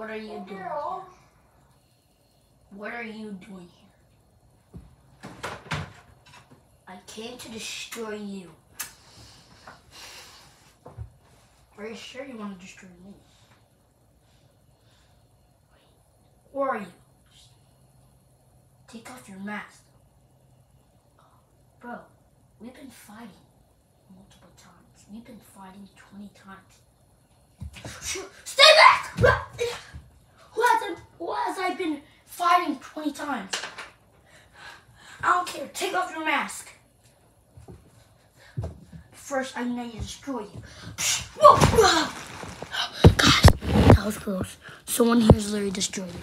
What are you doing here? What are you doing here? I came to destroy you. Are you sure you want to destroy me? Or are you? Take off your mask. Bro, we've been fighting multiple times. We've been fighting 20 times. Stay back! Who has, I, been fighting 20 times? I don't care. Take off your mask. First, I'm going to destroy you. God, that was close. Someone here is literally destroyed me.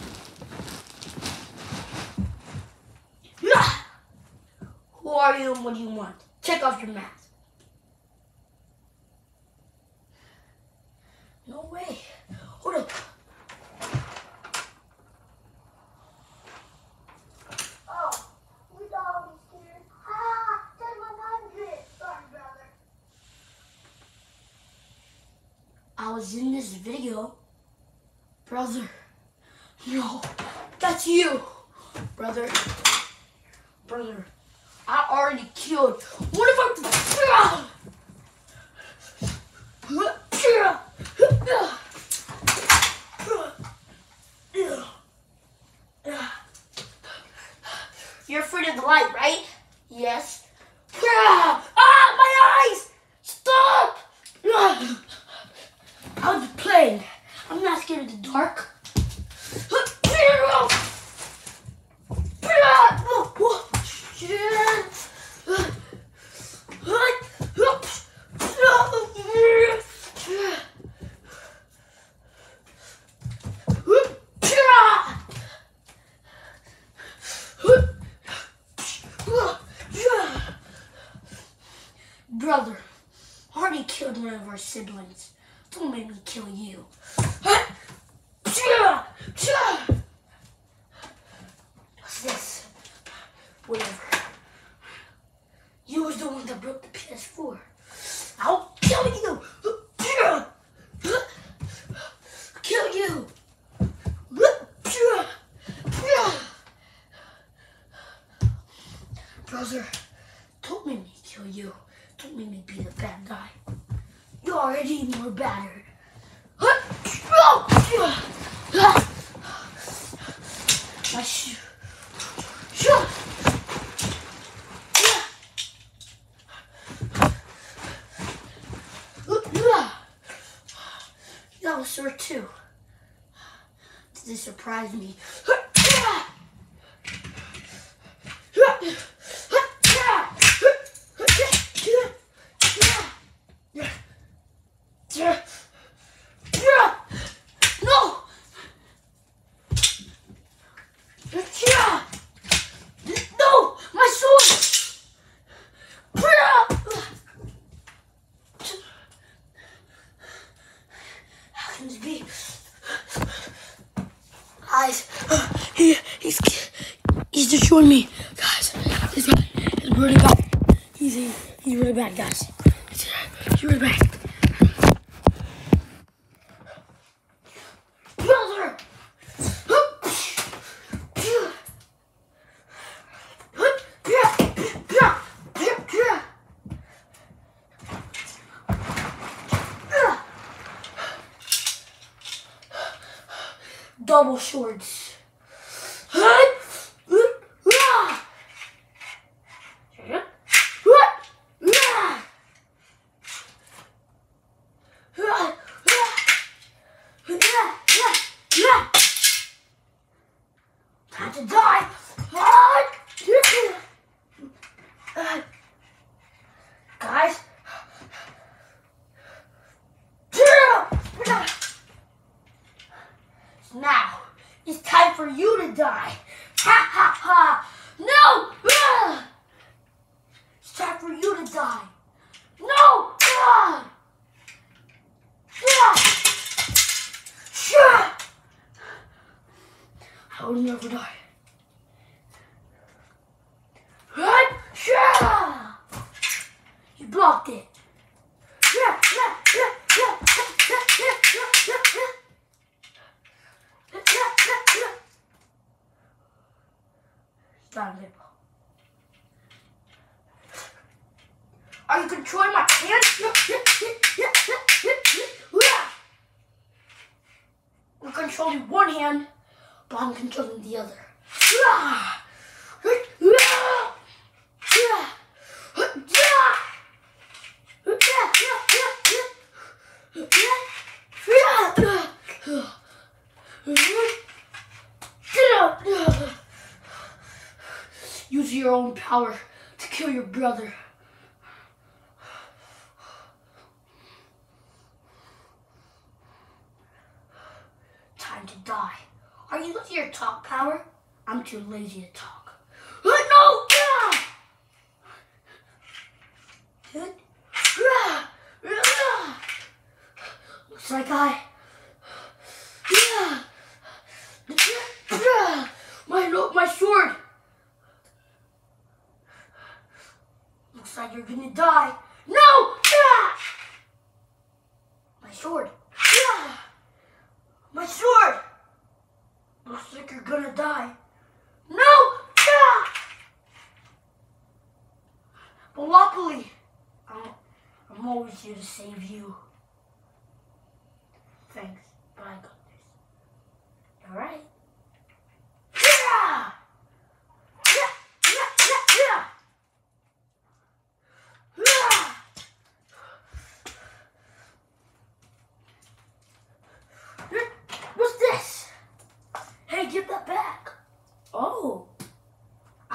Who are you and what do you want? Take off your mask. No way. Hold up. Oh, we thought I was scared. Ah, that's my hundred. Sorry, brother. I was in this video. Brother. No. That's you. Brother. Brother. I already killed. What if I. You're afraid of the light, right? Yes. Ah, my eyes! Stop! I was playing. I'm not scared of the dark. Brother, already killed one of our siblings. Don't make me kill you. What's this? Whatever. You was the one that broke the PS4. I'll kill you. Kill you. Brother, don't make me kill you. Don't make me be the bad guy. You're already more battered. Oh! My shoe. That was sore too. Did this surprise me? No! No! My sword! How can this be? Guys, he, he's he's destroying me. Guys, this guy is really bad. He's he's really bad, guys. He's, he's really bad. Double swords. Time to die. Guys. Now, it's time for you to die. Ha ha ha. No. It's time for you to die. No. Ah! Ah! I will never die. Stand up. Are you controlling my hands? I'm controlling one hand, but I'm controlling the other. Your own power to kill your brother. Time to die. Are you losing your talk power? I'm too lazy to talk. No! Looks like I. My my sword. Looks like you're gonna die. No! My sword. My sword! Looks like you're gonna die. No! Ah! Luckily, I'm, I'm always here to save you.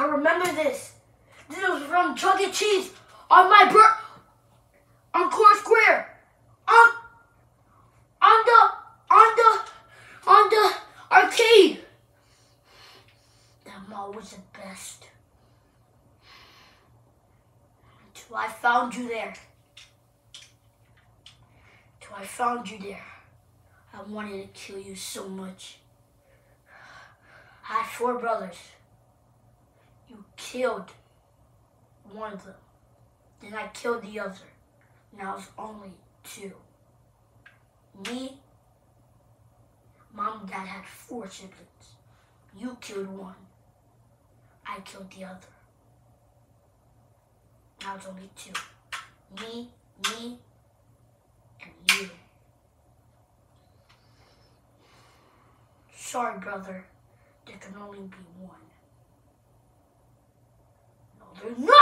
I remember this. This was from Chuck E. Cheese on my birth on Core Square. On on the on the on the arcade. That mall was the best. Until I found you there. Until I found you there. I wanted to kill you so much. I had four brothers. Killed one of them. Then I killed the other. Now it's only two. Me, mom and dad had four siblings. You killed one. I killed the other. Now it's only two. Me, me, and you. Sorry, brother. There can only be one. No,